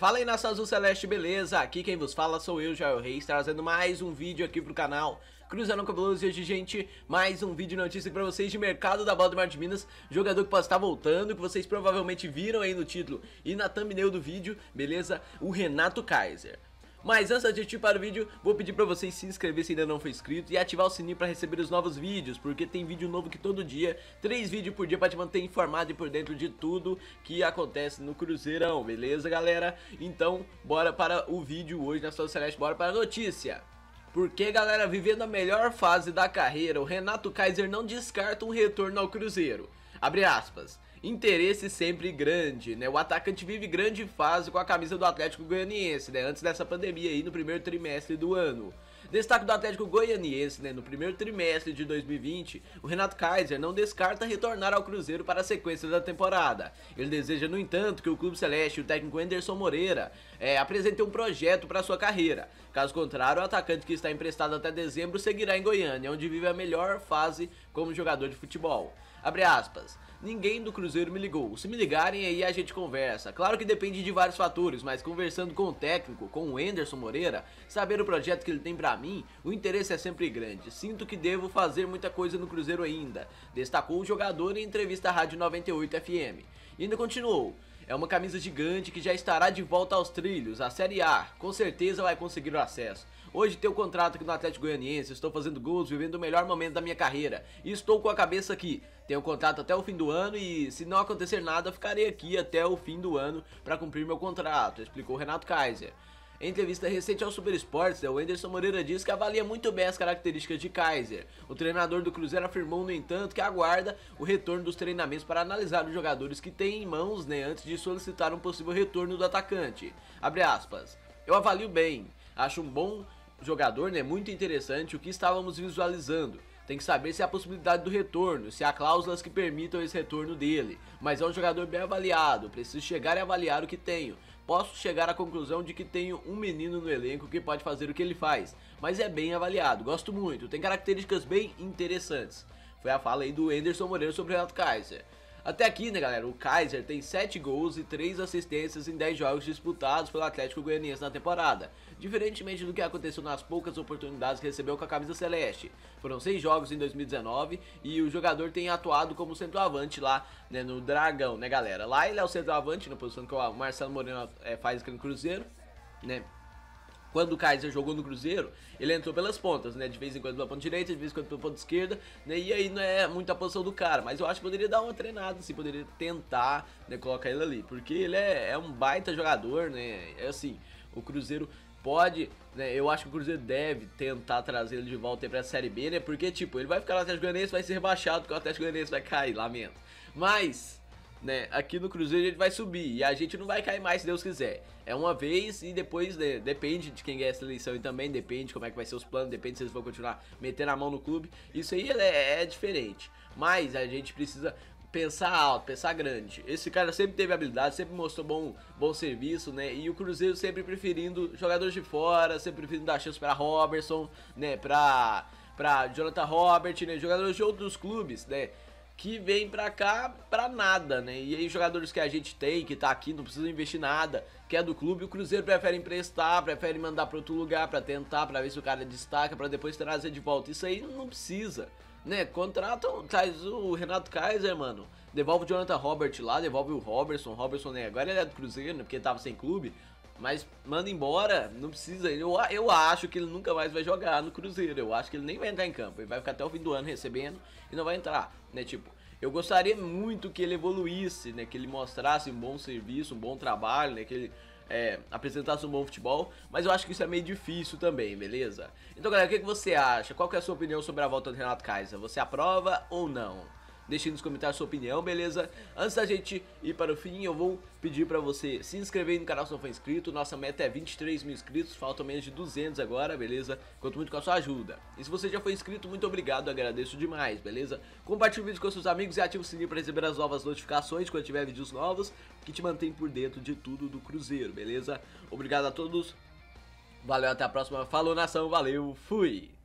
Fala aí nação azul celeste, beleza? Aqui quem vos fala sou eu, Jair Reis, trazendo mais um vídeo aqui pro canal Cruzando e hoje, gente, mais um vídeo de notícia pra vocês de mercado da bola do Mar de Minas Jogador que pode estar voltando, que vocês provavelmente viram aí no título e na thumbnail do vídeo, beleza? O Renato Kaiser mas antes de ir para o vídeo, vou pedir para vocês se inscrever se ainda não for inscrito e ativar o sininho para receber os novos vídeos, porque tem vídeo novo que todo dia, três vídeos por dia para te manter informado e por dentro de tudo que acontece no Cruzeirão, beleza galera? Então, bora para o vídeo hoje na Sua Celeste, bora para a notícia. Porque galera, vivendo a melhor fase da carreira, o Renato Kaiser não descarta um retorno ao Cruzeiro. Abre aspas interesse sempre grande, né? O atacante vive grande fase com a camisa do Atlético Goianiense, né? Antes dessa pandemia aí no primeiro trimestre do ano. Destaque do Atlético Goianiense, né? No primeiro trimestre de 2020, o Renato Kaiser não descarta retornar ao Cruzeiro para a sequência da temporada. Ele deseja, no entanto, que o Clube Celeste e o técnico Anderson Moreira é, apresentem um projeto para sua carreira. Caso contrário, o atacante que está emprestado até dezembro seguirá em Goiânia, onde vive a melhor fase como jogador de futebol. Abre aspas. Ninguém do Cruzeiro me ligou. Se me ligarem, aí a gente conversa. Claro que depende de vários fatores, mas conversando com o técnico, com o Enderson Moreira, saber o projeto que ele tem para mim, o interesse é sempre grande. Sinto que devo fazer muita coisa no Cruzeiro ainda, destacou o jogador em entrevista à Rádio 98 FM. E ainda continuou. É uma camisa gigante que já estará de volta aos trilhos, a Série A. Com certeza vai conseguir o acesso. Hoje tenho contrato aqui no Atlético Goianiense, estou fazendo gols, vivendo o melhor momento da minha carreira. E estou com a cabeça aqui. Tenho contrato até o fim do ano e se não acontecer nada, ficarei aqui até o fim do ano para cumprir meu contrato, explicou Renato Kaiser. Em entrevista recente ao Super Esportes, o Anderson Moreira diz que avalia muito bem as características de Kaiser. O treinador do Cruzeiro afirmou, no entanto, que aguarda o retorno dos treinamentos para analisar os jogadores que tem em mãos né, antes de solicitar um possível retorno do atacante. Abre aspas. Eu avalio bem, acho um bom jogador, né, muito interessante o que estávamos visualizando. Tem que saber se há possibilidade do retorno, se há cláusulas que permitam esse retorno dele. Mas é um jogador bem avaliado, preciso chegar e avaliar o que tenho. Posso chegar à conclusão de que tenho um menino no elenco que pode fazer o que ele faz, mas é bem avaliado, gosto muito, tem características bem interessantes. Foi a fala aí do Anderson Moreira sobre o Renato Kaiser. Até aqui, né, galera, o Kaiser tem 7 gols e 3 assistências em 10 jogos disputados pelo Atlético Goianiense na temporada, diferentemente do que aconteceu nas poucas oportunidades que recebeu com a camisa celeste. Foram 6 jogos em 2019 e o jogador tem atuado como centroavante lá, né, no Dragão, né, galera. Lá ele é o centroavante, na posição que o Marcelo Moreno é, faz aqui no Cruzeiro, né, quando o Kaiser jogou no Cruzeiro, ele entrou pelas pontas, né? De vez em quando pela ponta direita, de vez em quando pela ponta esquerda, né? E aí não é muita posição do cara, mas eu acho que poderia dar uma treinada, assim, poderia tentar, né, colocar ele ali, porque ele é, é um baita jogador, né? É assim, o Cruzeiro pode, né, eu acho que o Cruzeiro deve tentar trazer ele de volta para a Série B, né? Porque tipo, ele vai ficar no Atlético Goianiense, vai ser rebaixado, porque o Atlético Goianiense vai cair, lamento. Mas né, aqui no Cruzeiro a gente vai subir e a gente não vai cair mais se Deus quiser. É uma vez e depois depende de quem ganha essa eleição e também depende como é que vai ser os planos, depende se eles vão continuar metendo a mão no clube. Isso aí é, é diferente. Mas a gente precisa pensar alto, pensar grande. Esse cara sempre teve habilidade, sempre mostrou bom, bom serviço, né? E o Cruzeiro sempre preferindo jogadores de fora, sempre preferindo dar chance para Robertson, né? Pra, pra Jonathan Robert, né? Jogadores de outros clubes, né? Que vem pra cá pra nada, né? E aí jogadores que a gente tem, que tá aqui, não precisa investir nada, que é do clube, o Cruzeiro prefere emprestar, prefere mandar pra outro lugar pra tentar, pra ver se o cara destaca, pra depois trazer de volta. Isso aí não precisa, né? Contratam, traz o Renato Kaiser, mano. Devolve o Jonathan Robert lá, devolve o Robertson. Robertson, né? Agora ele é do Cruzeiro, né? Porque ele tava sem clube. Mas manda embora, não precisa. Eu, eu acho que ele nunca mais vai jogar no Cruzeiro. Eu acho que ele nem vai entrar em campo. Ele vai ficar até o fim do ano recebendo e não vai entrar, né? Tipo, eu gostaria muito que ele evoluísse, né? Que ele mostrasse um bom serviço, um bom trabalho, né? Que ele é, apresentasse um bom futebol, mas eu acho que isso é meio difícil também, beleza? Então, galera, o que, que você acha? Qual é a sua opinião sobre a volta do Renato Kaiser? Você aprova ou não? Deixe nos comentários sua opinião, beleza? Antes da gente ir para o fim, eu vou pedir para você se inscrever no canal se não for inscrito. Nossa meta é 23 mil inscritos, faltam menos de 200 agora, beleza? Conto muito com a sua ajuda. E se você já foi inscrito, muito obrigado, agradeço demais, beleza? Compartilhe o vídeo com seus amigos e ative o sininho para receber as novas notificações quando tiver vídeos novos, que te mantém por dentro de tudo do Cruzeiro, beleza? Obrigado a todos, valeu, até a próxima, falou nação, valeu, fui!